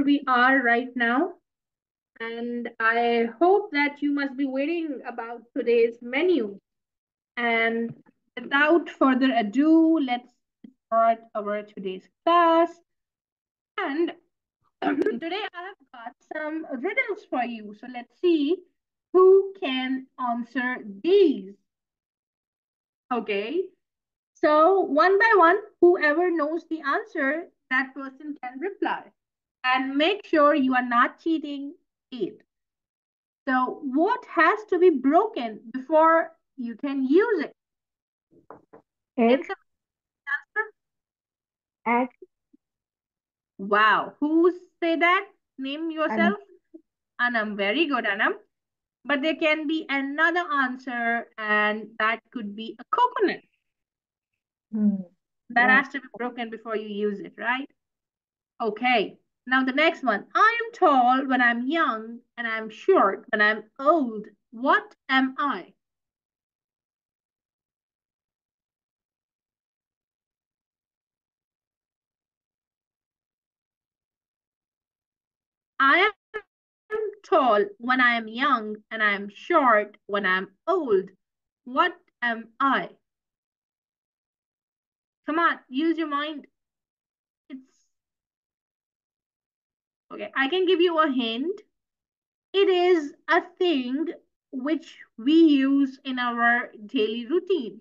where we are right now. And I hope that you must be waiting about today's menu. And without further ado, let's start our today's class. And today I have got some riddles for you. So let's see who can answer these. Okay. So one by one, whoever knows the answer, that person can reply. And make sure you are not cheating it. So what has to be broken before you can use it? Egg, egg, Wow. Who say that? Name yourself. Anam. Very good, Anam. But there can be another answer, and that could be a coconut. hmm, That Yeah. has to be broken before you use it, right? Okay. Now the next one. I am tall when I'm young, and I'm short when I'm old. What am I? I am tall when I am young, and I am short when I'm old. What am I? Come on, use your mind. It's okay. I can give you a hint. It is a thing which we use in our daily routine.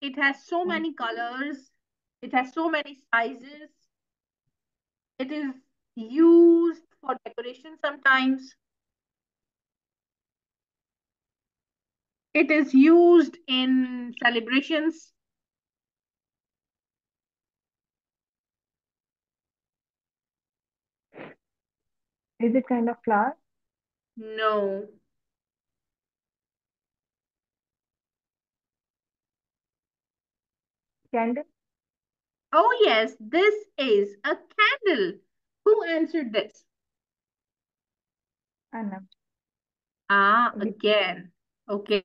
It has so Mm. many colors. It has so many sizes. It is used for decoration sometimes. It is used in celebrations. Is it kind of flower? No. Candle? Oh, yes, this is a candle. Who answered this? Anam. Ah, again. Okay.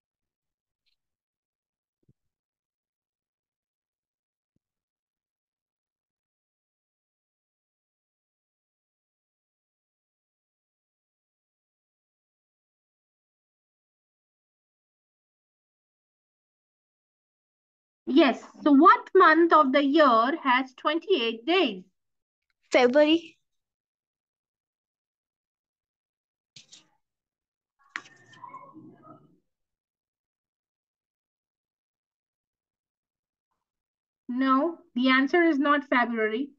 Yes. So what month of the year has 28 days? February, No, the answer is not February.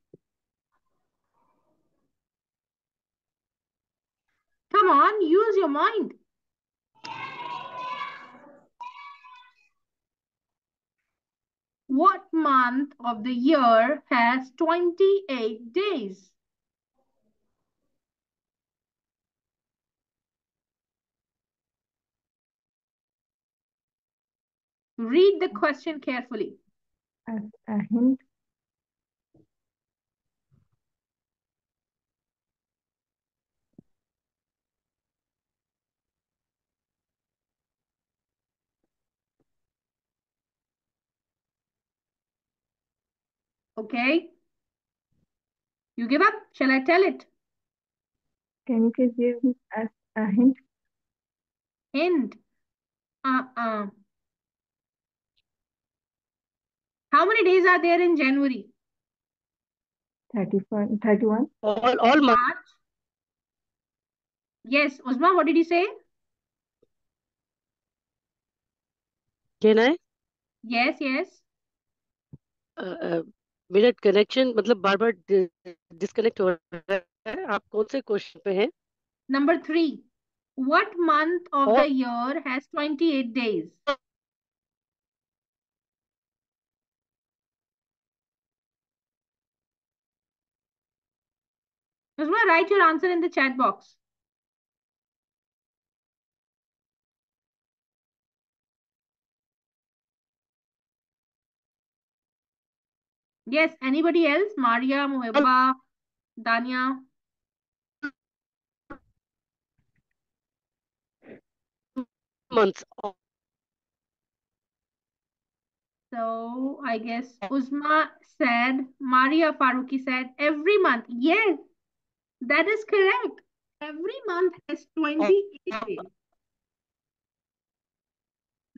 Come on, use your mind. What month of the year has 28 days? Read the question carefully. As a hint, Okay? You give up? Shall I tell it? can you please give me as a hint? Hint. Uh-uh. How many days are there in January? 34, 31? All, all months. March? Yes, Uzma, what did you say? Can I? Yes, yes. Uh, uh, मेरा connection मतलब बार बार disconnect हो रहा है। आप कौन से question पे हैं? Number three what month of the year has twenty eight days right your answer in the chat box Yes, anybody else? Maria, Muhibba, Dania. months So So I guess Uzma said, Maria Faruqi said, every month. Yes, that is correct. Every month has 28 days.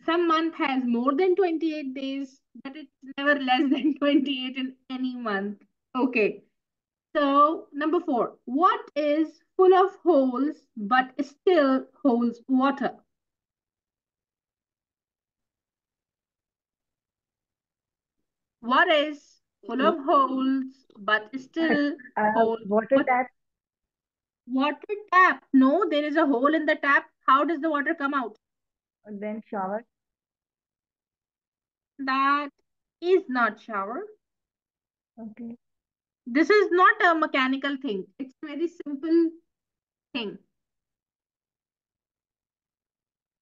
Some month has more than 28 days, but it's never less than 28 in any month. Okay. So number four, what is full of holes but still holds water? What is full of holes but still Uh, holds water what- tap. water tap? No, there is a hole in the tap. How does the water come out? Then shower. That is not shower. Okay. This is not a mechanical thing. It's a very simple thing.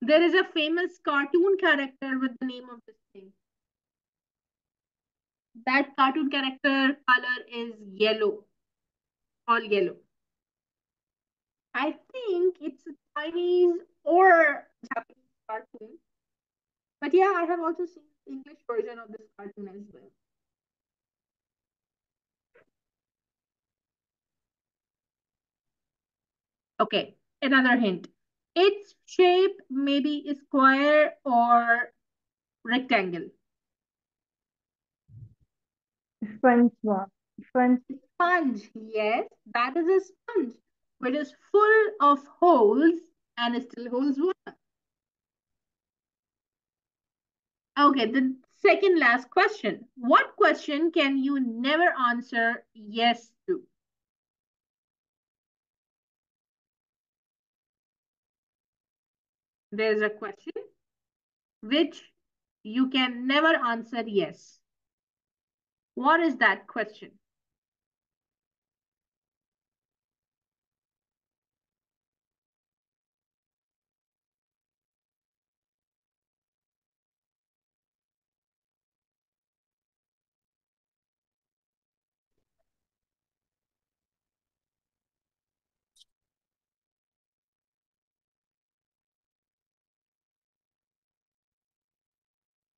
There is a famous cartoon character with the name of this thing. That cartoon character color is yellow, all yellow. I think it's a Chinese or Japanese cartoon. But yeah, I have also seen English version of this cartoon as well. Okay, another hint. Its shape may be square or rectangle. Sponge Sponge. Sponge, yes, that is a sponge, but is full of holes and it still holds water. Okay, the second last question. What question can you never answer yes to? There's a question which you can never answer yes. What is that question?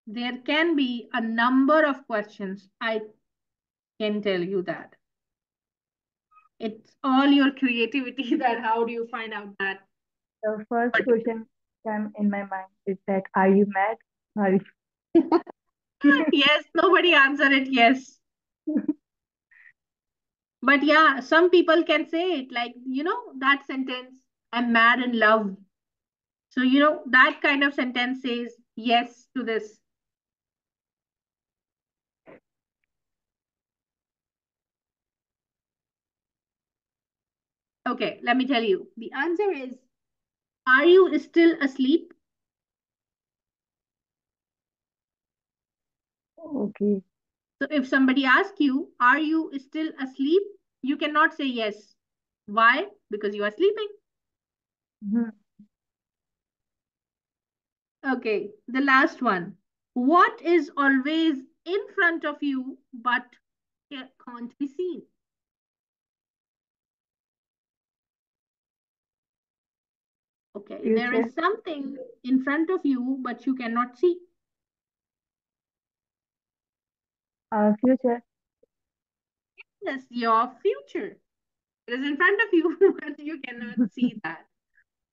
There can be a number of questions. I can tell you that. It's all your creativity that how do you find out that? The first question came in my mind is that are you mad? Are you yes, nobody answered it yes. But yeah, some people can say it like, you know, that sentence, I'm mad in love. So, you know, that kind of sentence says yes to this. Okay, let me tell you. The answer is, are you still asleep? okay? So if somebody asks you, are you still asleep? You cannot say yes. Why? Because you are sleeping. Mhm. Okay, the last one. What is always in front of you but can't be seen? Okay, there Future. is something in front of you but you cannot see. Uh, future. Yes, your future. It is in front of you, but you cannot see that.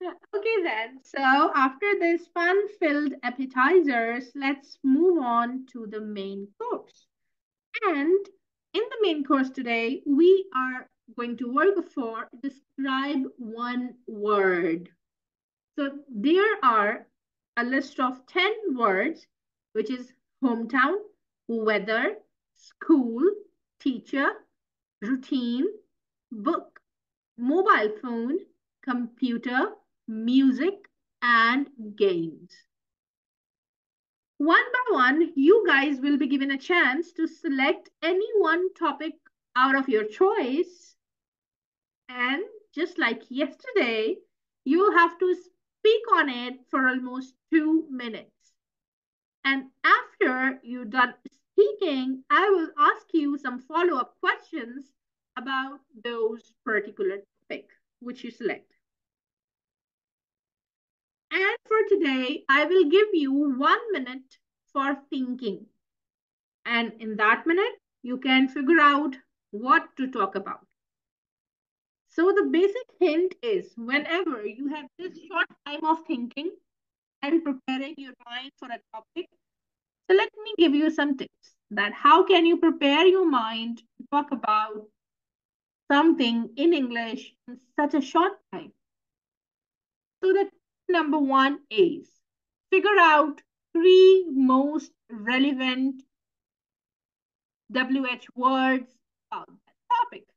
Okay, then. So after this fun-filled appetizers, let's move on to the main course. And in the main course today, we are going to work for describe one word. So there are a list of 10 words, which is hometown, weather, school, teacher, routine, book, mobile phone, computer, music, and games. One by one, you guys will be given a chance to select any one topic out of your choice. And just like yesterday, you will have to speak on it for almost two minutes. And after you're done speaking, I will ask you some follow-up questions about those particular topic which you select. And for today, I will give you one minute for thinking. And in that minute, you can figure out what to talk about. So the basic hint is whenever you have this short time of thinking and preparing your mind for a topic, so let me give you some tips that how can you prepare your mind to talk about something in English in such a short time. So the number one is figure out three most relevant WH words about that topic.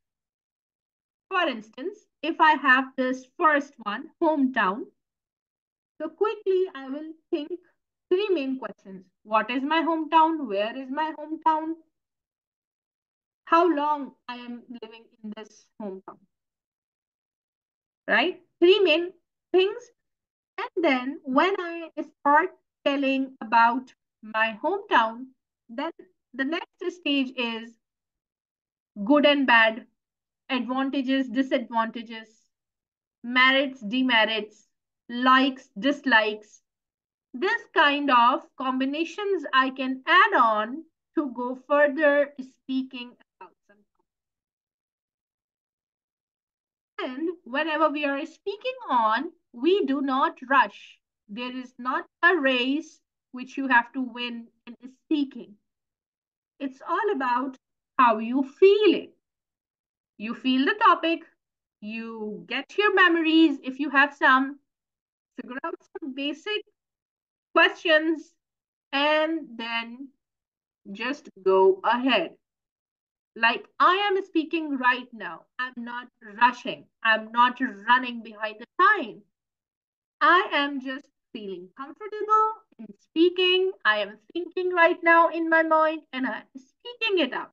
For instance, if I have this first one, hometown, so quickly I will think three main questions. What is my hometown? Where is my hometown? How long I am living in this hometown? Right? Three main things. And then when I start telling about my hometown, then the next stage is good and bad, advantages, disadvantages, merits, demerits, likes, dislikes. This kind of combinations I can add on to go further speaking about something. And whenever we are speaking on, we do not rush. There is not a race which you have to win in speaking. It's all about how you feel it. You feel the topic, you get your memories if you have some, figure out some basic questions, and then just go ahead. Like I am speaking right now. I'm not rushing. I'm not running behind the time. I am just feeling comfortable in speaking. I am thinking right now in my mind and I'm speaking it out.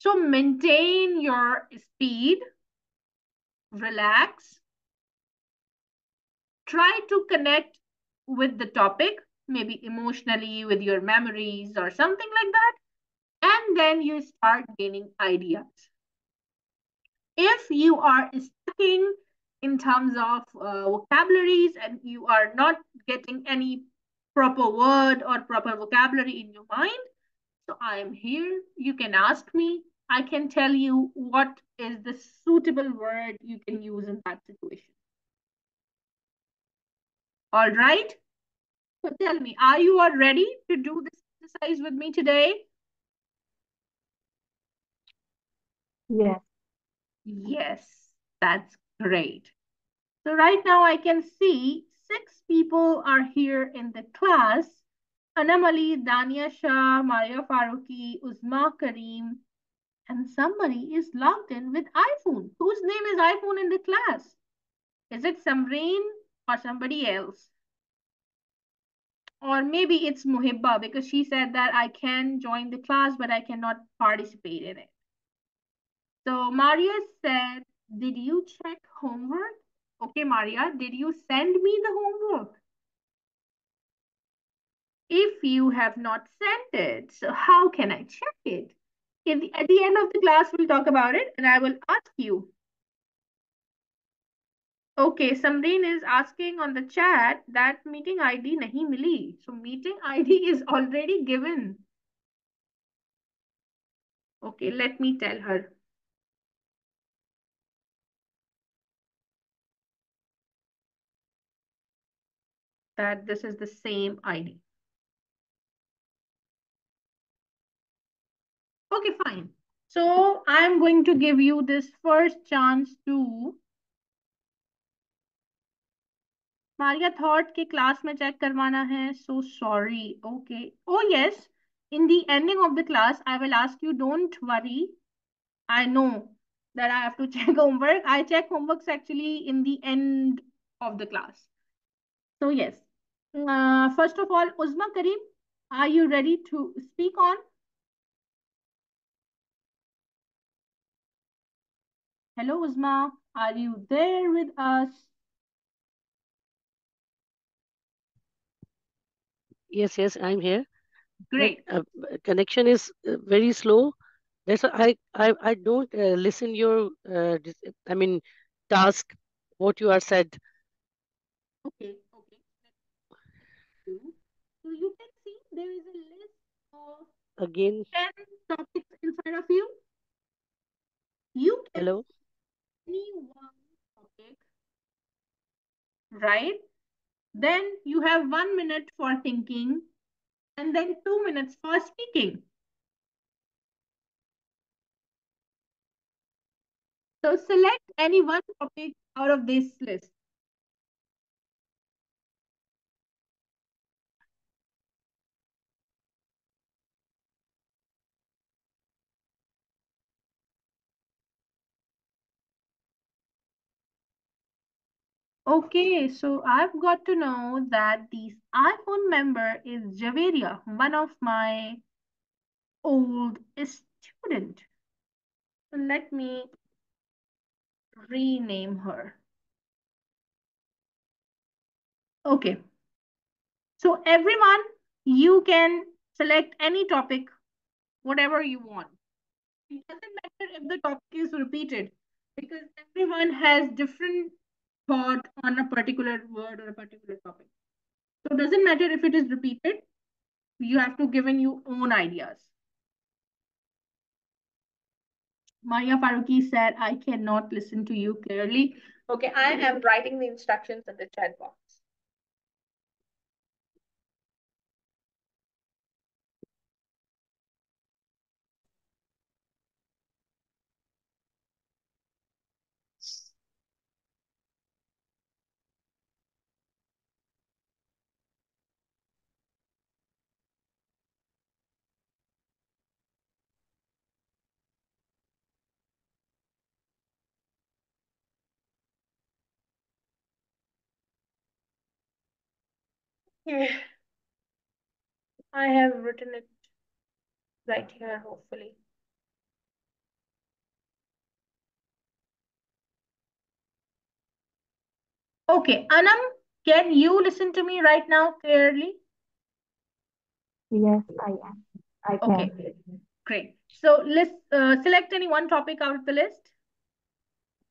So maintain your speed, relax, try to connect with the topic, maybe emotionally with your memories or something like that. And then you start gaining ideas. If you are stuck in terms of uh, vocabularies and you are not getting any proper word or proper vocabulary in your mind, so I am here. You can ask me. I can tell you what is the suitable word you can use in that situation. All right. So tell me, are you all ready to do this exercise with me today? Yes. Yes, that's great. So right now I can see six people are here in the class. Anamali, Dania Shah, Maria Faruqi, Uzma Kareem, and somebody is logged in with iPhone. Whose name is iPhone in the class? Is it Samreen or somebody else? Or maybe it's Muhibba because she said that I can join the class, but I cannot participate in it. So Maria said, did you check homework? Okay, Maria, did you send me the homework? If you have not sent it, so how can I check it? The, at the end of the class, we'll talk about it and I will ask you. Okay, Samreen is asking on the chat that meeting ID nahi mili. So meeting ID is already given. Okay, let me tell her. that this is the same ID. Okay, fine. So I'm going to give you this first chance to Maria thought कि class में check करवाना है. So sorry. Okay. Oh yes. In the ending of the class, I will ask you, don't worry. I know that I have to check homework. I check homeworks actually in the end of the class. So yes, uh, first of all, Uzma Karim, are you ready to speak on? Hello, Uzma. Are you there with us? Yes, yes, I'm here. Great. But, uh, connection is uh, very slow. That's why I I I don't uh, listen your uh, I mean task what you are said. Okay. okay. So you can see there is a list of again. 10 topics inside of you. You can Hello. Any one topic, right? Then you have one minute for thinking and then two minutes for speaking. So select any one topic out of this list. Okay, so I've got to know that this iPhone member is Javeria, one of my old student. So let me rename her. Okay. So everyone, you can select any topic, whatever you want. It doesn't matter if the topic is repeated because everyone has different thought on a particular word or a particular topic. So it doesn't matter if it is repeated, you have to give in your own ideas. Maya Faruqi said, I cannot listen to you clearly. Okay, I am writing the instructions in the chat box. Okay. I have written it right here, hopefully. Okay, Anam, can you listen to me right now clearly? Yes, I am. I can. Okay, great. So let's uh, select any one topic out of the list.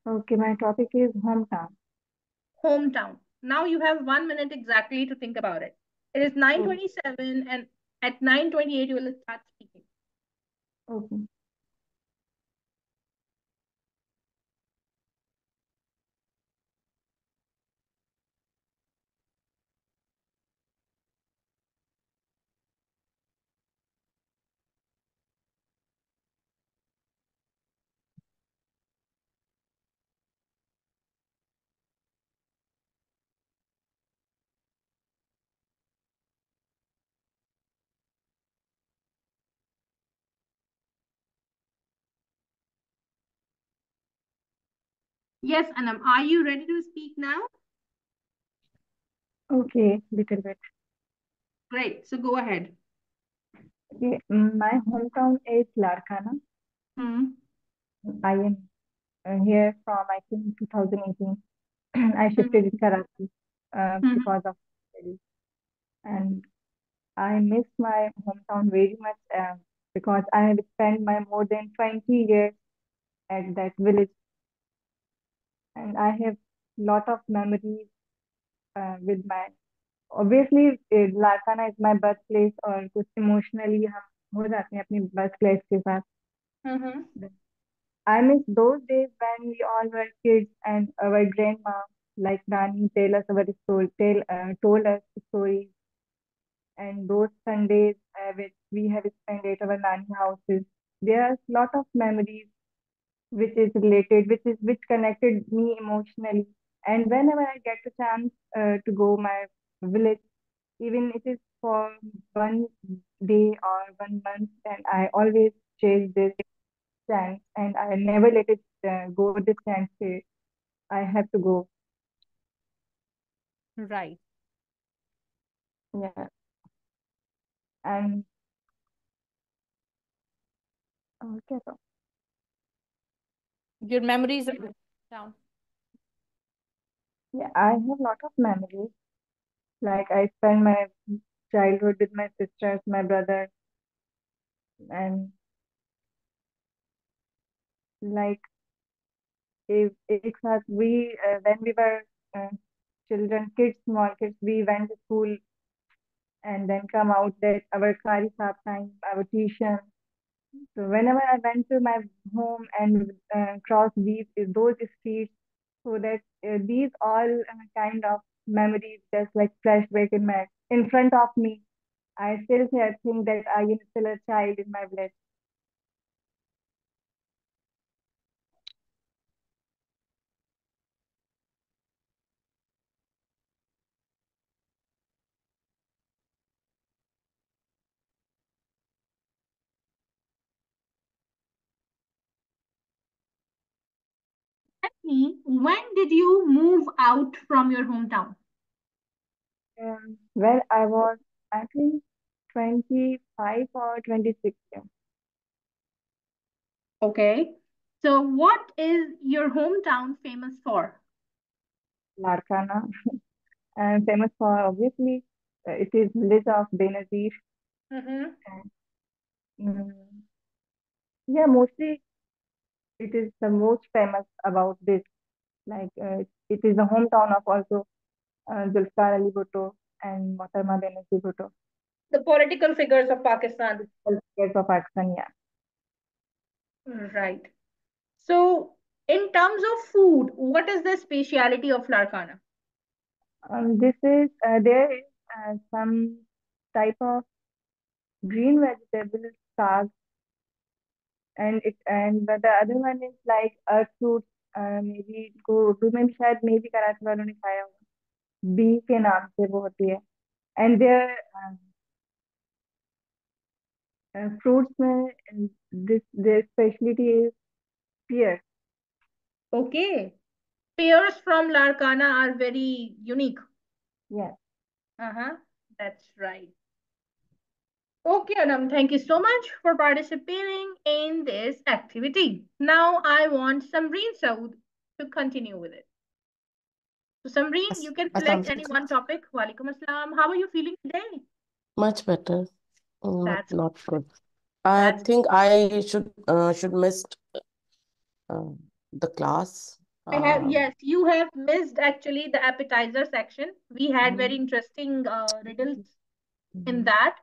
Okay, my topic is hometown. Hometown. Now you have one minute exactly to think about it. It is 9.27 and at 9.28 you will start speaking. Okay. Yes, Anam, are you ready to speak now? Okay, little bit. Great, so go ahead. Okay, mm, my hometown is Larkana. Hmm. I am uh, here from I think 2018. I shifted in Karachi uh, Mhm. because of studies. and I miss my hometown very much uh, because I have spent my more than 20 years at that village and I have lot of memories uh, with my obviously uh, Larkana is my birthplace और कुछ emotionally हम हो जाते हैं अपनी birthplace के साथ Mm-hmm. I miss those days when we all were kids and our grandma like Nani tell us our story tell uh, told us stories and those Sundays uh, which we have spent at our Nani houses there are lot of memories which is related, which is which connected me emotionally. And whenever I get the chance uh, to go my village, even it is for one day or one month, and I always chase this chance, and I never let it uh, go. This chance, say, I have to go. Right. Yeah. And okay. So. Your memories are down. Yeah, I have a lot of memories. Like I spent my childhood with my sisters, my brother, and like if it was we uh, when we were uh, children, kids, small kids, we went to school and then come out that our kari time, our tuition, so whenever I went to my home and uh, crossed these those streets, so that uh, these all uh, kind of memories just like flashback in my in front of me. I still think that I am still a child in my blood. Me, when did you move out from your hometown? Um, well, I was, I think, 25 or 26. Yeah. Okay. So, what is your hometown famous for? Larkana. and famous for, obviously, uh, it is village of Benazir. Mm-hmm. Mm, yeah, mostly it is the most famous about this. Like, uh, it is the hometown of also uh, Zulfikar Ali Bhutto and Mohtarma Benazir Bhutto. The political figures of Pakistan. Figures of Pakistan, yeah. Right. So, in terms of food, what is the speciality of Larkana? Um, this is uh, there is uh, some type of green vegetable saag, and it and but the other one is like earth fruits. Uh, maybe को उर्दू में भी शायद मे भी कराची वालों ने खाया होगा B के नाम से वो होती है एंड देयर fruits में this their specialty is pear. Okay. Pears from Larkana are very unique. Yes. Uh-huh. That's right. Okay, Anam, thank you so much for participating in this activity. Now I want Samreen Saud to continue with it. So Samreen, you can select any one topic. Walaikum Assalam. How are you feeling today? Much better. Not, That's not good. I That's think I should uh, should missed uh, the class. I have, Um, yes, you have missed actually the appetizer section. We had very Mhm. interesting uh, riddles in mhm. that.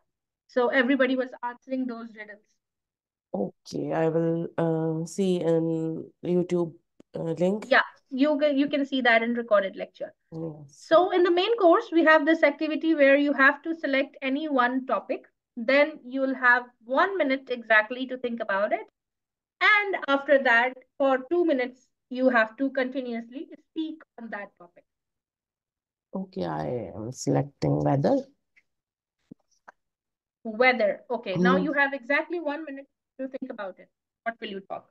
So everybody was answering those riddles. Okay, I will uh, see in YouTube uh, link. Yeah, you can, you can see that in recorded lecture. Yes. So in the main course, we have this activity where you have to select any one topic. Then you'll have one minute exactly to think about it. And after that, for two minutes, you have to continuously speak on that topic. Okay, I am selecting weather. Weather. Okay, now Hmm. you have exactly one minute to think about it. What will you talk?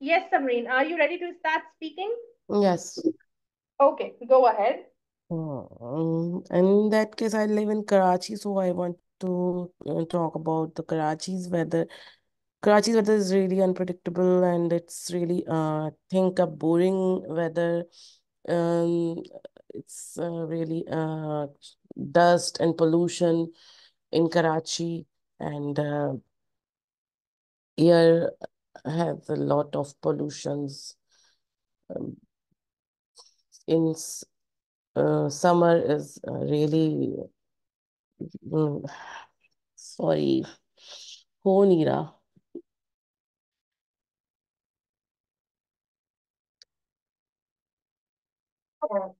Yes, Samreen, are you ready to start speaking? Yes. Okay, go ahead. Um, in that case, I live in Karachi, so I want to talk about the Karachi's weather. Karachi's weather is really unpredictable and it's really, uh, I think, a boring weather. Um, it's uh, really uh, dust and pollution in Karachi, and uh, air has a lot of pollutions. Um, in uh, summer is uh, really um, sorry, Honira. Oh.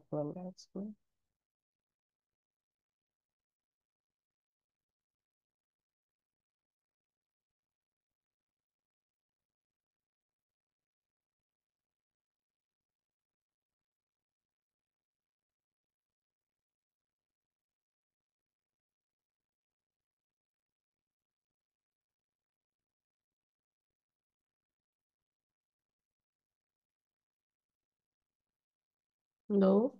Problem as. No.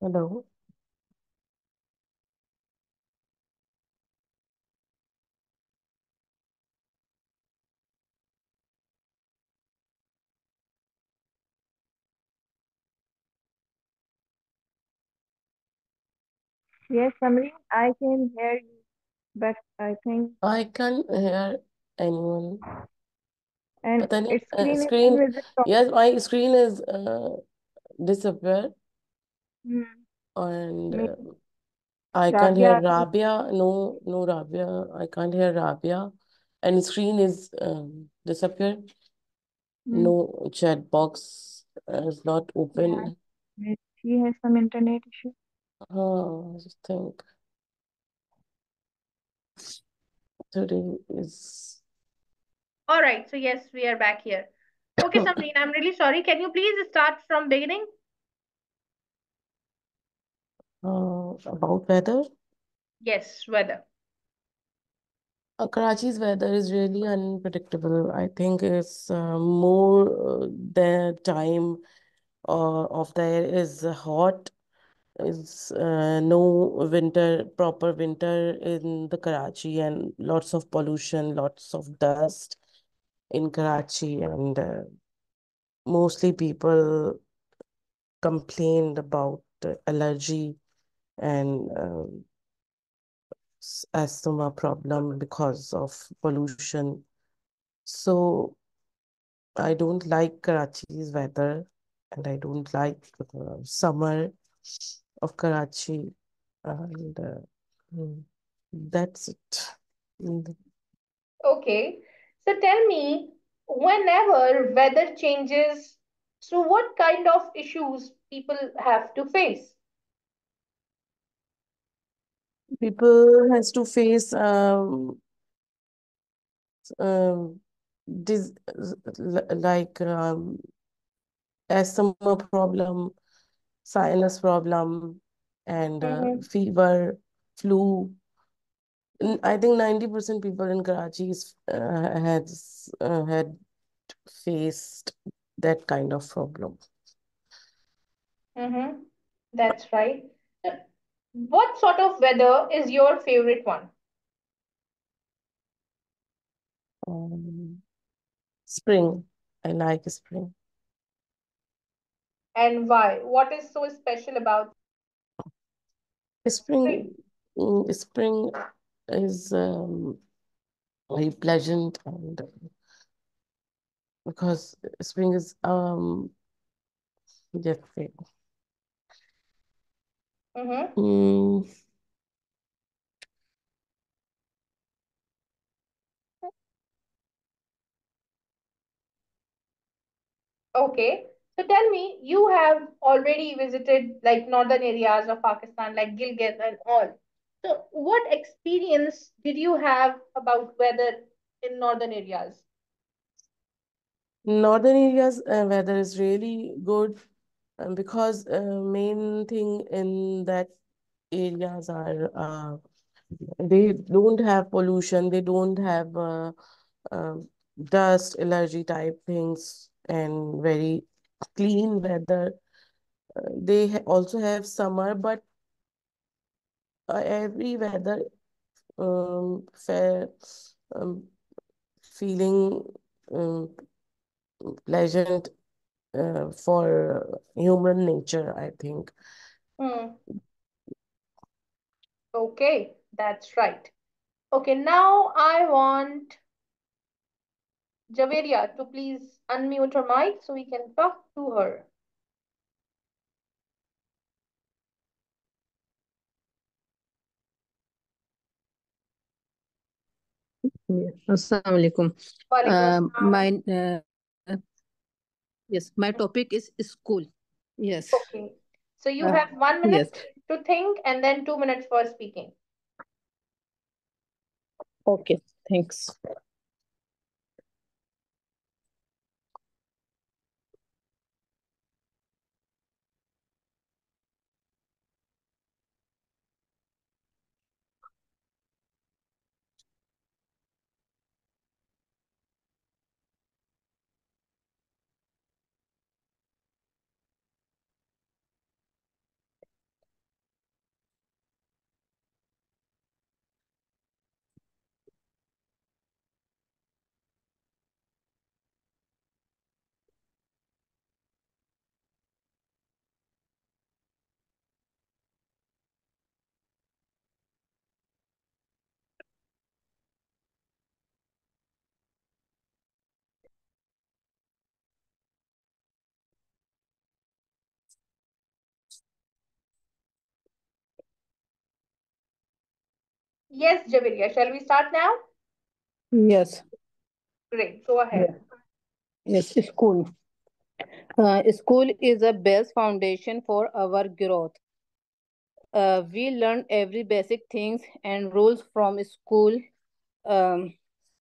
Hello. Yes, Samreen, I can hear you, but I think, I can't hear anyone. and But uh, screen is screen, yes, my screen is uh, disappeared Hmm. and uh, I can't hear Rabia. No, no Rabia. I can't hear Rabia. And screen is um, disappeared. hmm, No chat box is not open. maybe she has some internet issue. Oh, I just think today is All right, so yes, we are back here. Okay, Samreen, I'm really sorry. Can you please start from beginning? uh, about weather. Yes, weather. Uh, Karachi's weather is really unpredictable. I think it's uh, more uh, the time uh, of the year is hot. Is uh, no winter, proper winter in the Karachi, and lots of pollution, lots of dust in Karachi, and uh, mostly people complained about uh, allergy and um, asthma problem because of pollution. So I don't like Karachi's weather and I don't like the summer of Karachi. And uh, mm, that's it. Mm, Okay, so tell me, whenever weather changes, so what kind of issues people have to face? People has to face um, um, dis l- like um, asthma problem, sinus problem, and uh, Mm-hmm. fever, flu. I think 90% people in Karachi uh, has uh, had faced that kind of problem. Mm-hmm. That's right. What sort of weather is your favorite one? Um, spring. I like spring. And why? What is so special about spring? Spring, mm, spring is um, very pleasant and because spring is um different. Mm-hmm. Mm, Okay. So tell me, you have already visited like northern areas of Pakistan, like Gilgit and all. So what experience did you have about weather in northern areas? northern areas uh, weather is really good um, because uh, main thing in that areas are uh, they don't have pollution, they don't have uh, uh, dust, allergy type things, and very clean weather. Uh, they ha also have summer, but uh, every weather um, fair um, feeling um, pleasant uh, for human nature, I think. Hmm. Okay, that's right. Okay, now I want Javeria to please unmute her mic so we can talk to her. Assalamu alaikum. Walaikum Uh, my uh, yes, my topic is school. Yes. Okay, so you Uh, have one minute yes. to think and then two minutes for speaking. Okay. Thanks. Yes, Javeria, shall we start now? Yes. Great, go ahead. Yes. School. Uh, school is the best foundation for our growth. Uh, we learn every basic things and rules from school. Um,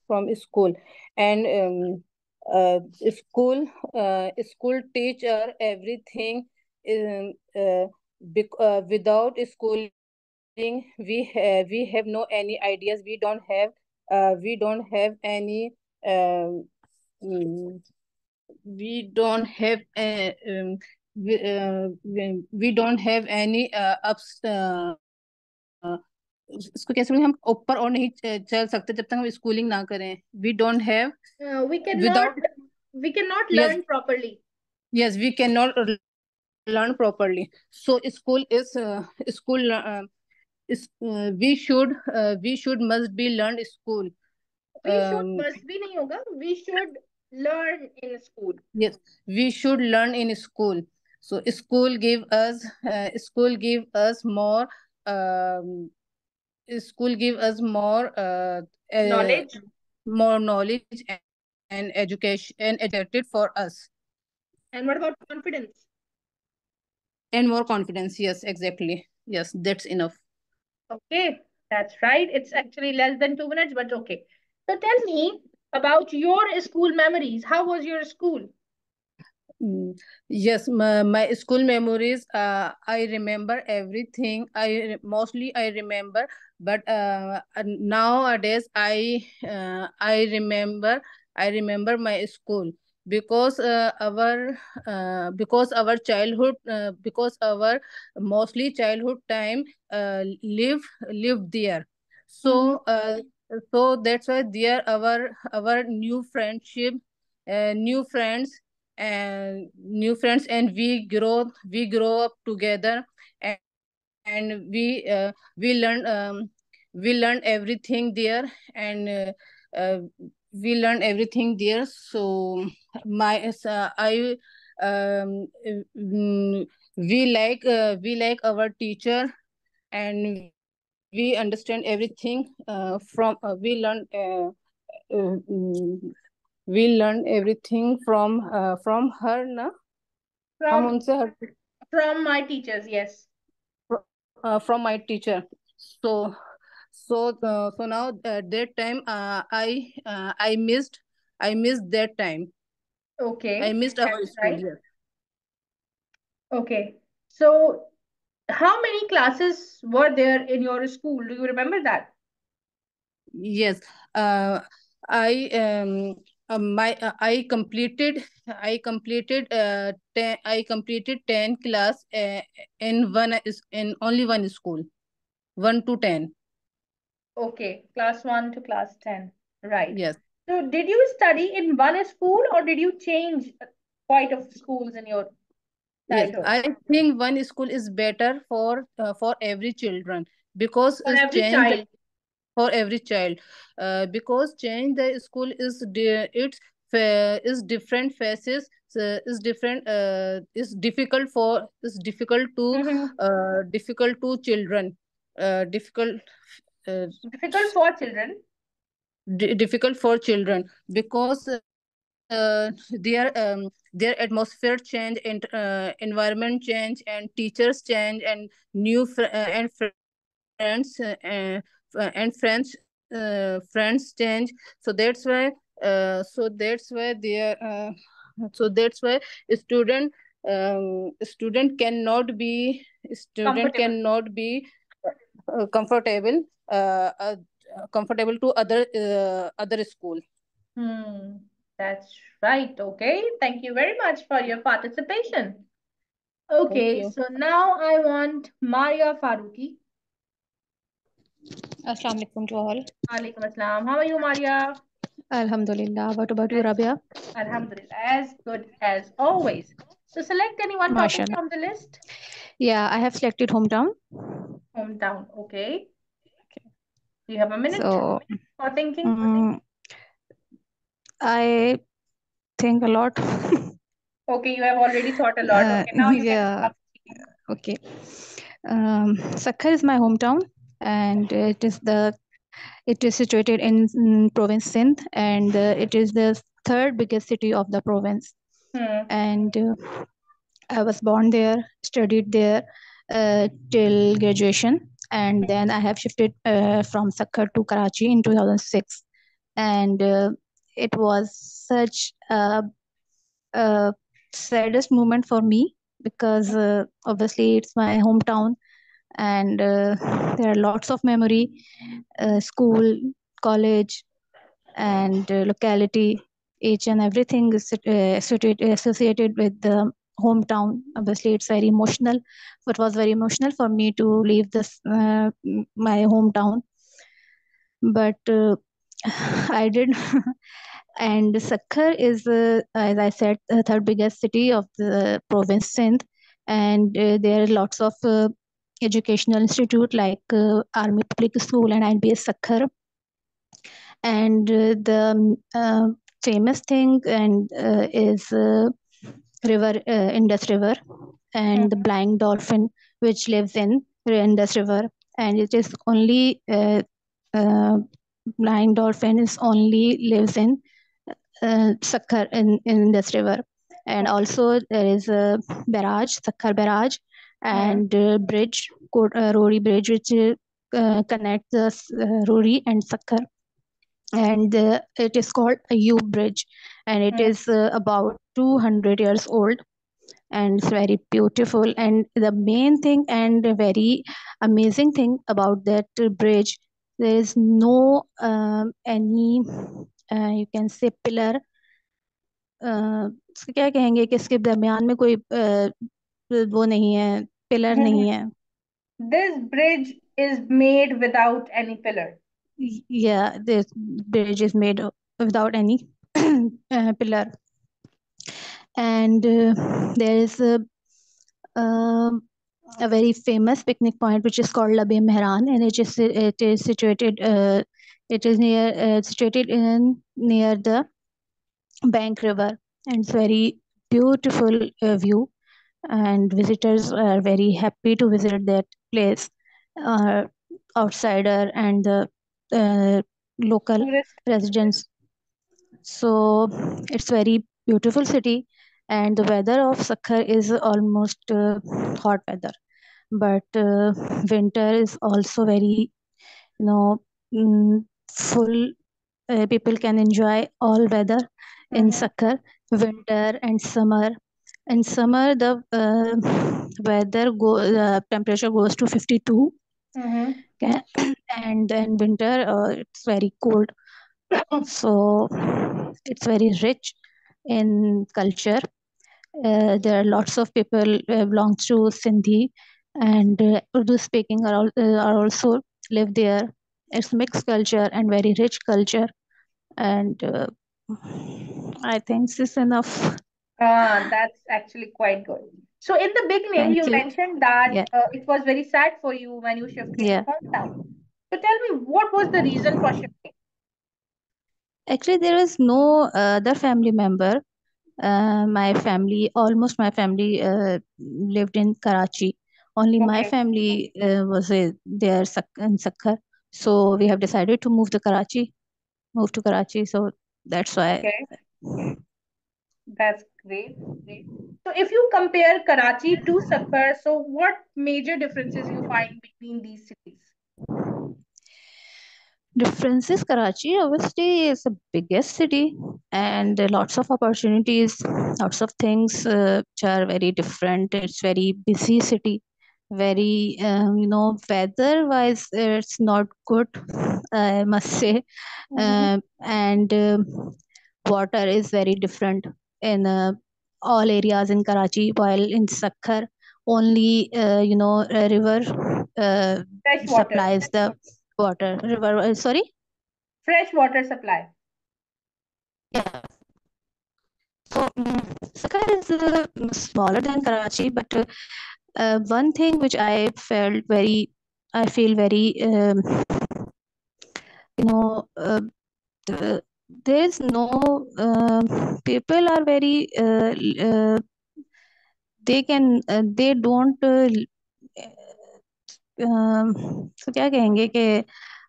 from school and um, uh, school uh, school teacher everything um, uh, uh, without schooling we have we have no any ideas we don't have uh, we don't have any um, mm, we don't have uh, um, we, uh, we we don't have any uh, ups uh, uh, इसको कैसे बोलेंगे हम ऊपर और नहीं च- चल सकते जब तक हम स्कूलिंग ना करें we don't have Uh, we cannot without we cannot Yes. learn properly. yes we cannot learn properly so school is uh, school uh, is uh, we should uh, we should must be learned school We should um, must be नहीं होगा. We should learn in school. yes we should learn in school so school give us uh, school give us more um, school give us more uh, uh, Knowledge. more knowledge and, and education and educated for us And what about confidence? and more confidence yes exactly yes that's enough Okay, that's right. It's actually less than two minutes, but okay. So tell me about your school memories. How was your school? Mm, Yes, my, my school memories, uh, I remember everything. I mostly I remember, but uh, nowadays I uh, I remember I remember my school because uh, our uh, because our childhood uh, because our mostly childhood time uh, live live there. So uh, so that's why there our our new friendship, uh, new friends and new friends and we grow we grow up together and, and we uh, we learn um, we learn everything there and uh, uh, we learn everything there so my uh, I um, mm, we like uh, we like our teacher and we understand everything uh, from uh, we learn uh, uh mm, we learn everything from uh, from her na? From her from my teachers yes. from, uh, from my teacher. So so uh, so now uh, that time uh, i uh, i missed i missed that time. Okay, i missed our school right. yes. Okay. So how many classes were there in your school? Do you remember that? yes uh, i um uh, my uh, i completed i completed uh, 10 i completed 10 class uh, in one is in only one school 1 to 10. Okay, class 1 to class 10. Right. Yes. So did you study in one school or did you change quite of schools in your Yes. I think one school is better for uh, for every children because For every change child. for every child uh, because change the school is it's is different faces uh, is different uh, is difficult for is difficult to Mhm. uh, difficult to children uh, difficult uh, Difficult for children. Di- difficult for children because uh, their um, their atmosphere change and uh, environment change and teachers change and new fr- uh, and friends uh, uh, and friends uh, friends change. So that's why uh, so that's why they uh, so that's why a student um, student cannot be student cannot be uh, comfortable uh, uh, comfortable to other uh, other school Hmm, that's right. Okay. Thank you very much for your participation. Okay, you. so now I want Maria Faruqi. Assalamu alaikum to all. Alaikum assalam. How are you, Maria? Alhamdulillah. What about you, Rabia? Alhamdulillah, as good as always. So select any one topic from the list. Yeah, I have selected hometown. Hometown, okay. Do you have a minute So, for thinking? mm, I think a lot. Okay, you have already thought a lot. Okay, now you yeah. can. Okay. Um, Sukkur is my hometown, and it is the it is situated in mm, province Sindh, and uh, it is the third biggest city of the province. Hmm. And uh, I was born there, studied there uh, till graduation, and then I have shifted uh, from Sukkur to Karachi in 2006, and uh, it was such a, a saddest moment for me because uh, obviously it's my hometown and uh, there are lots of memory uh, school college and uh, locality. Each and everything is associated associated with the hometown obviously it's very emotional. It was very emotional for me to leave this uh, my hometown. But uh, i did and Sukkur is, uh, as I said, the third biggest city of the province Sindh, and uh, there are lots of uh, educational institute like uh, Army Public School and IBS Sukkur. And uh, the um, uh, famous thing and uh, is uh, river uh, Indus River and the blind dolphin which lives in Indus River, and it is only uh, uh, blind dolphin is only lives in uh, Sukkur in, in this river. And also there is a barrage, Sukkur barrage, and uh, bridge, uh, Rohri bridge, which uh, connects the uh, Rohri and Sukkur. And uh, it is called Ayub Bridge, and it Hmm. is uh, about 200 years old. And it's very beautiful. And the main thing and a very amazing thing about that uh, bridge, there is no um, any uh, you can say pillar uh, इसको क्या कहेंगे कि इसके दरमियान में कोई uh, वो नहीं है पिलर नहीं है This bridge is made without any pillar. yeah this bridge is made of- without any uh, pillar and uh, there is a, um, a very famous picnic point which is called Labe Mehran and it is it is situated uh, it is near uh, situated in near the Bank River and it's very beautiful uh, view and visitors are very happy to visit that place uh, outsider and the uh, local residents so it's very beautiful city and the weather of Sukkur is almost uh, hot weather but uh, winter is also very you know mm, full uh, people can enjoy all weather in Mhm. Sukkur winter and summer in summer the uh, weather go the temperature goes to 52 Mhm. okay? and then winter uh, it's very cold so it's very rich in culture uh, there are lots of people uh, belong to Sindhi and uh, Urdu speaking are, al- uh, are also live there. It's mixed culture and very rich culture, and uh, I think this is enough. Ah, that's actually quite good. So in the beginning, you you. mentioned that Yeah. uh, it was very sad for you when you shifted Yeah. hometown. So tell me, what was the reason for shifting? Actually, there is no other family member. Uh, my family, almost my family, uh, lived in Karachi. Only my Okay. family uh, was uh, there Sak- in Sukkur. So we have decided to move to Karachi. Move to Karachi. So that's why. Okay. That's great. Great. So if you compare Karachi to Sukkur, so what major differences you find between these cities? Differences Karachi obviously is the biggest city and lots of opportunities, lots of things uh, which are very different. It's very busy city, very um, you know weather wise it's not good, I must say, Mhm. uh, and um water is very different in uh, all areas in Karachi, while in Sukkur only uh, you know a river uh, supplies the water river uh, sorry Fresh water supply. yeah so mm, Sukkur is uh, smaller than Karachi but uh, uh, one thing which I felt very I feel very um, you know uh, the, there is no uh, people are very uh, uh, they can uh, they don't uh, तो क्या कहेंगे कि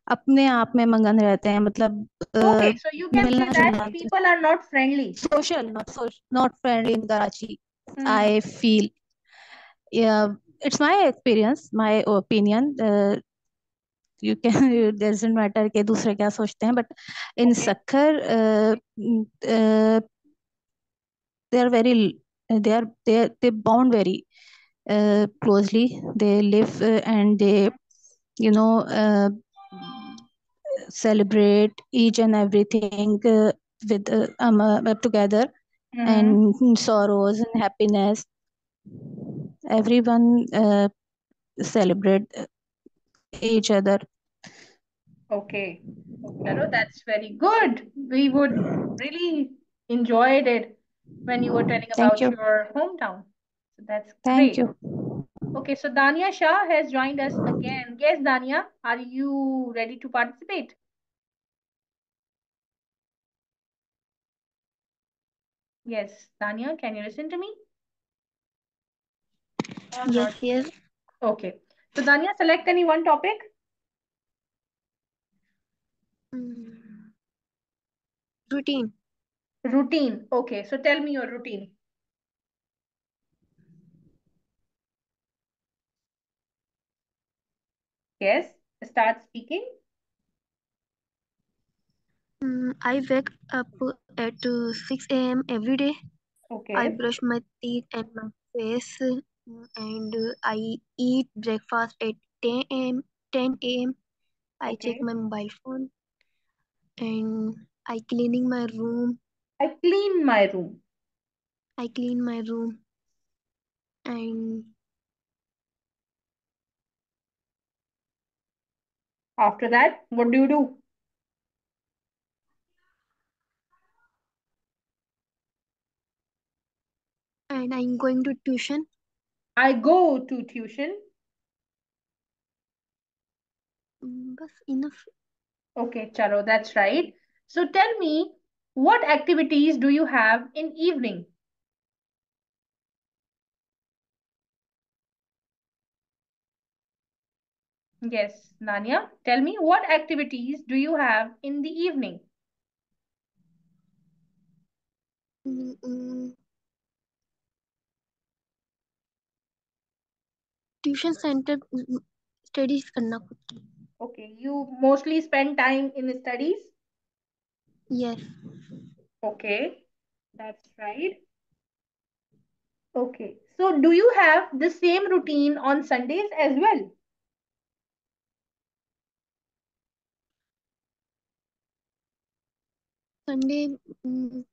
अपने आप में मंगन रहते हैं मतलब it's opinion you can doesn't के दूसरे क्या सोचते हैं but in Sukkur they are very they are they bound very uh, closely they live uh, and they you know uh, celebrate each and everything uh, with uh, um, together Mhm. and sorrows and happiness everyone uh, celebrate each other Okay. That's very good. We would really enjoyed it when you were telling about you. your hometown. So that's thank great. you Okay, so Dania Shah has joined us again. Yes, Dania, are you ready to participate? Yes, Dania, can you listen to me? Or Yes, not? yes. Okay. So Dania, select any one topic. Mm. Routine. Routine. Okay, so tell me your routine. Yes, start speaking. Mm, I wake up at uh, 6 a.m. every day. Okay. I brush my teeth and my face, and uh, I eat breakfast at 10 a.m. 10 a.m. I check my mobile phone and I cleaning my room. I clean my room. I clean my room and After that, what do you do? and I'm going to tuition. I go to tuition. Mm, enough. Okay, chalo, that's right. So tell me, what activities do you have in evening? Yes, Dania, tell me what activities do you have in the evening? Mm -mm. Tuition center studies. Okay, you mostly spend time in studies? Yes. Okay, that's right. Okay, so do you have the same routine on Sundays as well? Sunday, um,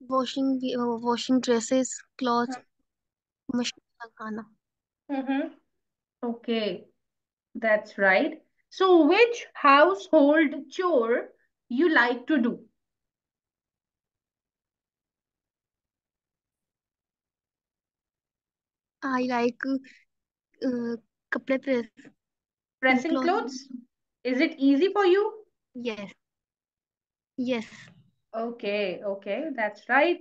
washing uh, washing dresses, clothes, hmm. machine. Mm-hmm. Okay, that's right. So, which household chore you like to do? I like uh, press. Pressing clothes. clothes. Is it easy for you? Yes. Yes. Okay, okay, that's right.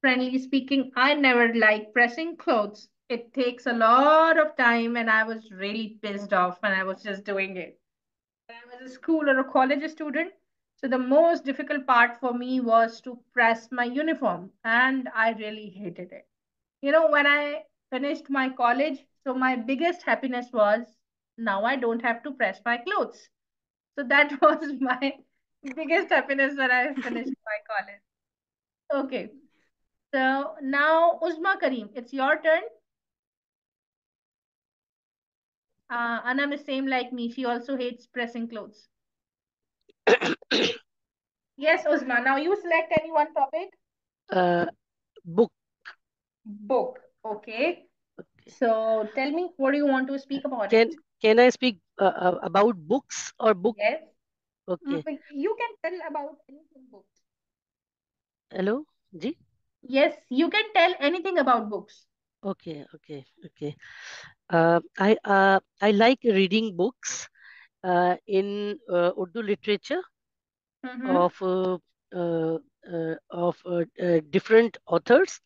Friendly speaking, I never like pressing clothes. It takes a lot of time, and I was really pissed off when I was just doing it. I was a school or a college student, so the most difficult part for me was to press my uniform, and I really hated it. You know, when I finished my college, so my biggest happiness was now I don't have to press my clothes. So that was my biggest happiness when I finished my college. Okay. So now, Uzma Kareem, it's your turn. Uh, Anam is same like me. She also hates pressing clothes. Yes, Uzma. Now you select any one topic. uh, book. Book. Okay. Okay. So tell me, what do you want to speak about Can can I speak uh, uh, about books or book? Yes. Okay. Mm, You can tell about anything books. Hello, Ji. Yes, you can tell anything about books. Okay, okay, okay. Uh, I uh, I like reading books uh, in uh, Urdu literature Mm-hmm. of uh, uh, uh, of different authors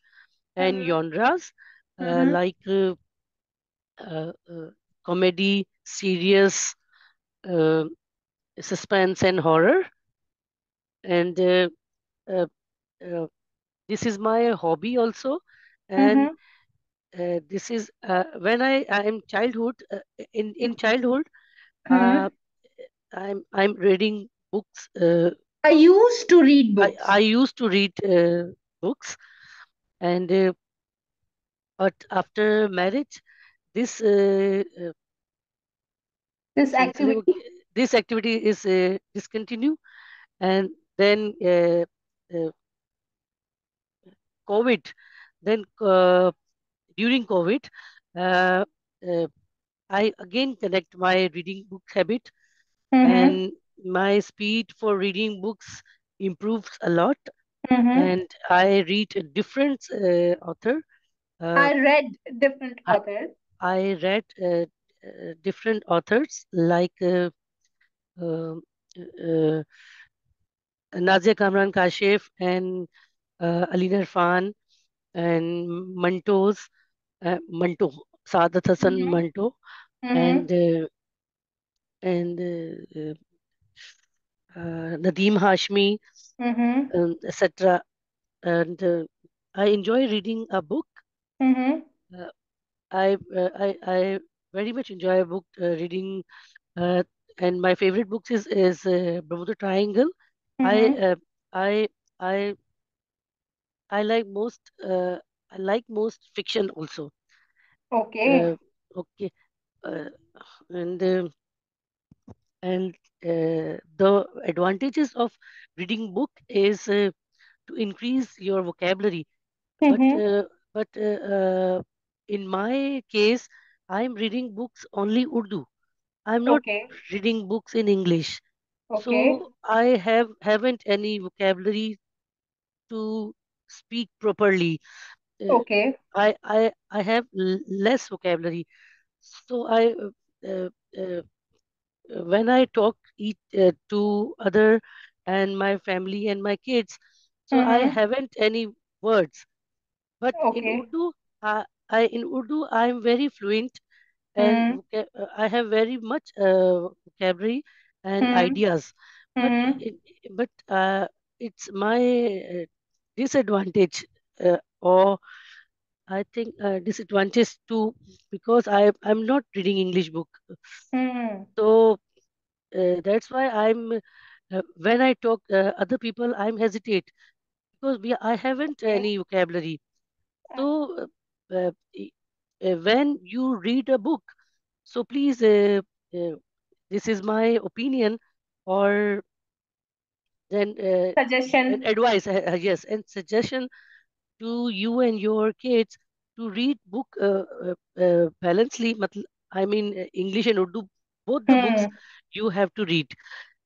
and Mhm. genres uh, Mhm. like uh, uh, uh, comedy, serious, uh, suspense and horror. And uh, uh, uh, this is my hobby also. And mm-hmm. Uh, this is uh, when I am childhood uh, in in childhood. Mm-hmm. I'm I'm reading books. I used to read books. I, I used to read books, and but after marriage, this this activity this activity is uh, discontinued, and then uh, uh, COVID, then uh, during COVID, uh, uh, I again connect my reading book habit, Mhm. and my speed for reading books improves a lot, Mhm. and I read a different uh, author. Uh, I read different authors. I read uh, uh, different authors like Nazia Kamran Kashif and uh, Alina Irfan and Mantos, uh, Manto, Saadat Hassan Mhm. Manto, Mhm. and uh, and uh, uh, Nadeem Hashmi, Mhm. um, etc. And uh, I enjoy reading a book. Mhm. Uh, I, uh, I I very much enjoy a book uh, reading, uh, and my favorite books is is uh, Bermuda Triangle. I Mhm. uh, I I I like most uh, I like most fiction also. Okay. Uh, okay, uh, and uh, and uh, the advantages of reading book is uh, to increase your vocabulary. But Mhm. uh, but uh, in my case, I'm reading books only Urdu. I'm not Okay. reading books in English. Okay. So I have haven't any vocabulary to speak properly. Uh, Okay. I I I have l- less vocabulary. So I uh, uh, uh, when I talk eat, uh, to other and my family and my kids, so I Mhm. haven't any words. But in Okay. Urdu, uh, I in Urdu I am very fluent and voca- uh, I have very much uh, vocabulary and Mhm. ideas. But it, but uh, it's my uh, disadvantage uh, or I think uh, disadvantage too because I I'm not reading English book. So uh, that's why I'm uh, when I talk uh, other people I'm hesitate because we I haven't any vocabulary. So when you read a book, so please uh, uh, this is my opinion or then uh, Suggestion. advice uh, uh, yes and suggestion to you and your kids to read book uh, uh, uh, balancedly, I mean uh, English and Urdu, both the books you have to read.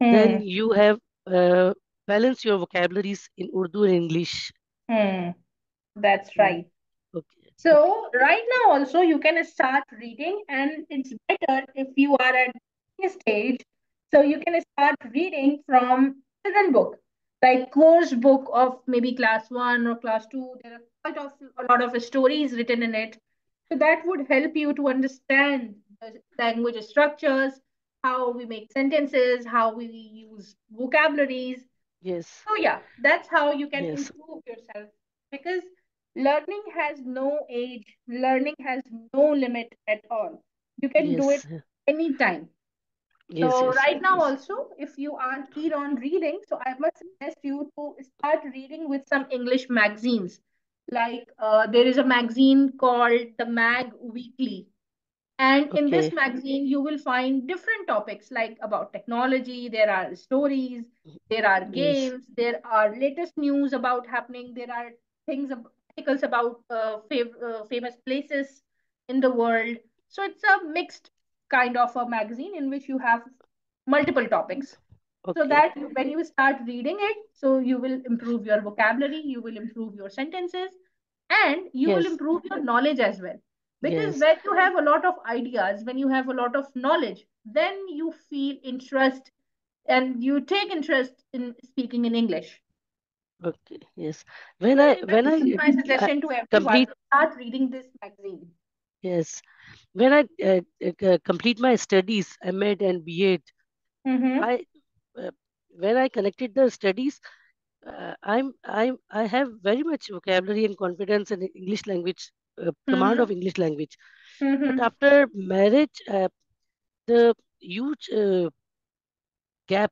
Then you have uh, balance your vocabularies in Urdu and English. Hmm. That's right. So right now also you can start reading and it's better if you are at this stage. So you can start reading from children book, like course book of maybe class one or class two. There are quite of, a lot of stories written in it. So that would help you to understand the language structures, how we make sentences, how we use vocabularies. Yes. So yeah, that's how you can Yes. improve yourself because learning has no age, learning has no limit at all. You can do it anytime. Yes. So Yes. right now also, if you aren't keen on reading, so I must suggest you to start reading with some English magazines. Like uh, there is a magazine called the Mag Weekly. And in this magazine, you will find different topics like about technology, there are stories, there are Yes. games, there are latest news about happening, there are things, articles about uh, fav- uh, famous places in the world. So it's a mixed kind of a magazine in which you have multiple topics. So Okay. that when you start reading it, so you will improve your vocabulary, you will improve your sentences, and you will improve your knowledge as well. Because Yes. when you have a lot of ideas, when you have a lot of knowledge, then you feel interest and you take interest in speaking in English. Okay. Yes. When I when this I, is my I suggestion to everyone, complete start reading this magazine. yes when I uh, uh, complete my studies M.Ed and B.Ed Mm-hmm. I uh, when I connected the studies uh, I'm I'm I have very much vocabulary and confidence in English language uh, command Mm-hmm. of English language but Mm-hmm. after marriage uh, the huge uh, gap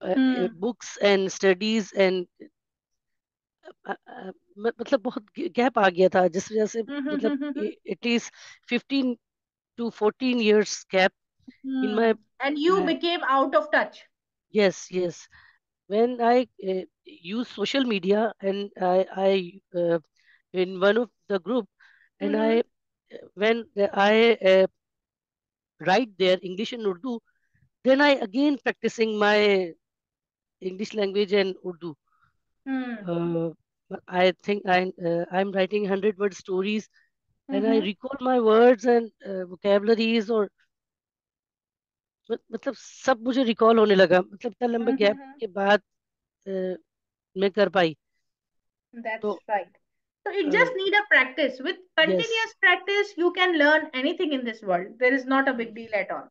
uh, uh, Hmm. books and studies and अ, अ, म- मतलब बहुत gap आ गया था जिस वजह से मतलब Mm-hmm. At least 15 to 14 years gap in my And you uh, became out of touch. yes yes when i uh, use social media and i i uh, in one of the group and i Mm-hmm. when i uh, write there english and urdu then i again practicing my english language and urdu Hmm. uh, i think i uh, i'm writing 100 word stories and I Mm-hmm. recall my words and uh, vocabularies और मत- मतलब सब मुझे recall होने लगा मतलब इतना लंबे गैप Mm-hmm. के बाद uh, मैं कर पाई That's तो right. So it uh, just need a practice. With yes continuous practice, you can learn anything in this world. There is not a big deal at all.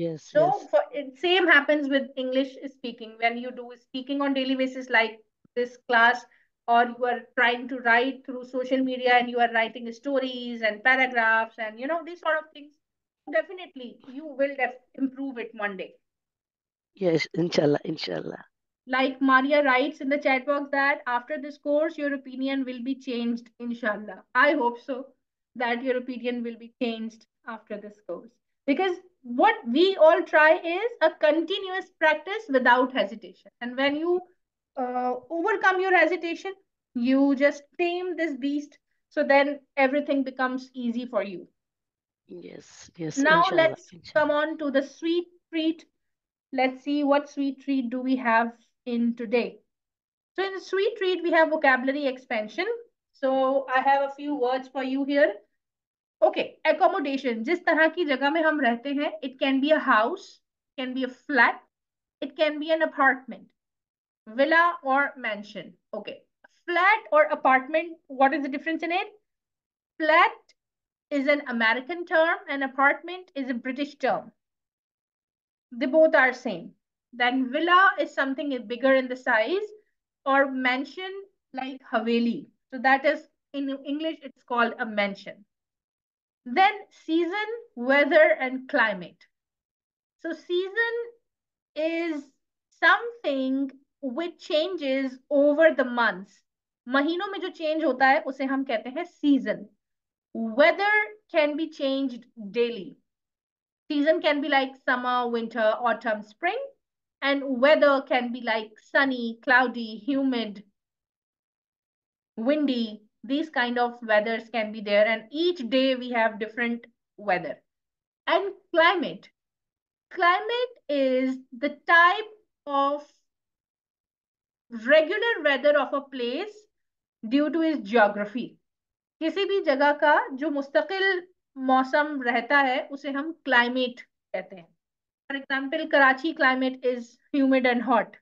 yes So yes for it same happens with English speaking. When you do speaking on daily basis like this class, or you are trying to write through social media and you are writing stories and paragraphs and you know these sort of things, definitely you will def- improve it one day. yes inshallah inshallah Like Maria writes in the chat box that after this course, your opinion will be changed, inshallah. I hope so that your opinion will be changed after this course. Because what we all try is a continuous practice without hesitation. And when you uh, overcome your hesitation, you just tame this beast. So then everything becomes easy for you. yes yes Now inshallah let's come on to the sweet treat. Let's see what sweet treat do we have in today. So in the sweet treat, we have vocabulary expansion. So I have a few words for you here. Okay, accommodation. जिस तरह की जगह में हम रहते हैं, it can be a house, can be a flat, it can be an apartment, villa or mansion. Okay, flat or apartment, what is the difference in it? Flat is an American term and apartment is a British term. They both are same. Then villa is something bigger in the size or mansion like Haveli. So that is in English, it's called a mansion. Then season, weather, and climate. So season is something which changes over the months. महीनों में जो change होता है उसे हम कहते हैं season. Weather can be changed daily. Season can be like summer, winter, autumn, spring, and weather can be like sunny, cloudy, humid, windy, these kind of weathers can be there and each day we have different weather and climate climate is the type of regular weather of a place due to its geography किसी भी जगह का जो मुस्तकिल मौसम रहता है उसे हम क्लाइमेट कहते हैं for example Karachi climate is humid and hot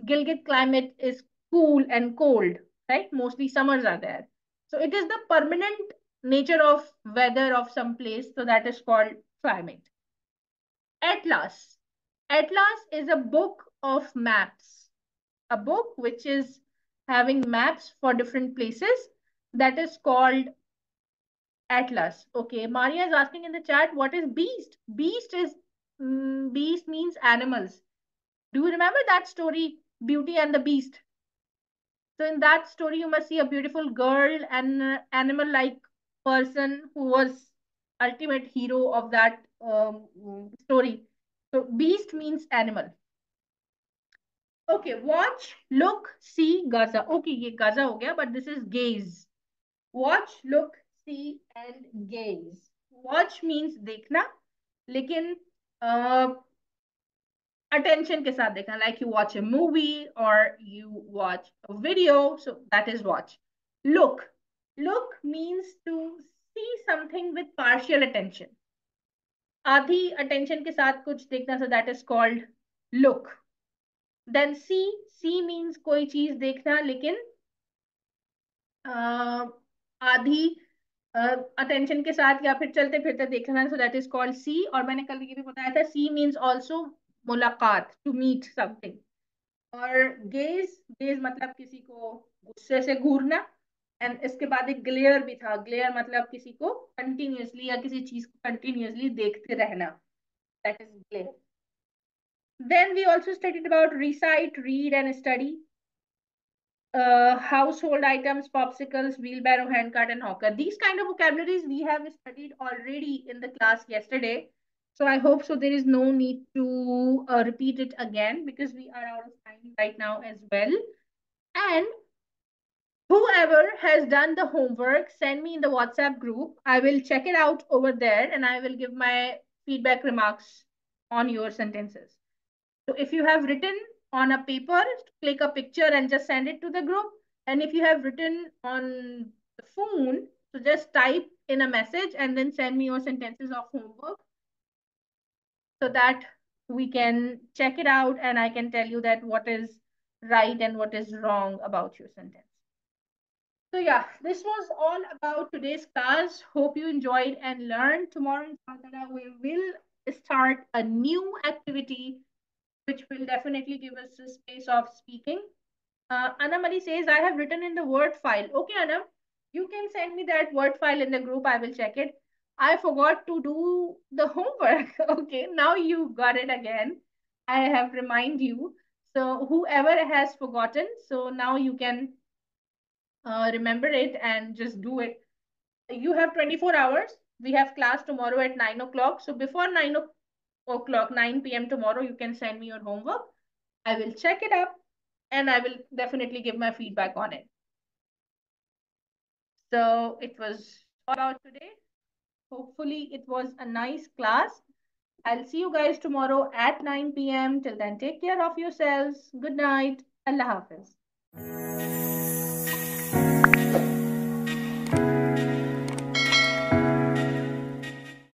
Gilgit climate is cool and cold right? Mostly summers are there. So it is the permanent nature of weather of some place so that is called climate. Atlas. Atlas is a book of maps. A book which is having maps for different places that is called atlas. Okay maria is asking in the chat what is beast? Beast is mm, beast means animals. Do you remember that story beauty and the beast so in that story, you must see a beautiful girl and uh, animal-like person who was ultimate hero of that um, story. So beast means animal. Okay, watch, look, see, gaza. Okay, ये gaza हो गया, but this is gaze. Watch, look, see, and gaze. Watch means देखना, लेकिन uh, attention के साथ देखना like you watch a movie और you watch video so that is watch look look means to see something with partial attention आधी attention के साथ कुछ देखना so that is called look then see see means कोई चीज़ देखना लेकिन uh, आधी अटेंशन uh, के साथ या फिर चलते फिरते देखना so that is called see और मैंने कल ये भी बताया था सी मीन्स ऑल्सो मुलाकात टू मीट समथिंग और गेज गेज मतलब किसी को गुस्से से घूरना एंड इसके बाद एक ग्लेयर भी था ग्लेयर मतलब किसी को कंटिन्यूसली या किसी चीज़ को कंटिन्यूसली देखते रहना that is glare then we also studied about recite read and study uh, household items popsicles wheelbarrow handcart and hawker these kind of vocabularies we have studied already in the class yesterday So I hope so there is no need to uh, repeat it again because we are out of time right now as well. And whoever has done the homework, send me in the WhatsApp group. I will check it out over there and I will give my feedback remarks on your sentences. So if you have written on a paper, click a picture and just send it to the group. And if you have written on the phone, so just type in a message and then send me your sentences of homework so that we can check it out and I can tell you that what is right and what is wrong about your sentence. So yeah, this was all about today's class. Hope you enjoyed and learned. Tomorrow in Calcutta, we will start a new activity which will definitely give us a space of speaking. Uh, Anamali says, I have written in the Word file. Okay, Anam, you can send me that Word file in the group. I will check it. I forgot to do the homework. okay, now you got it again. I have remind you. So whoever has forgotten, so now you can uh, remember it and just do it. You have 24 hours. We have class tomorrow at 9 o'clock. So before 9 o'clock, 9 p.m. tomorrow, you can send me your homework. I will check it up and I will definitely give my feedback on it. So it was about today. Hopefully it was a nice class. I'll see you guys tomorrow at 9 p.m. Till then, take care of yourselves. Good night. Allah Hafiz.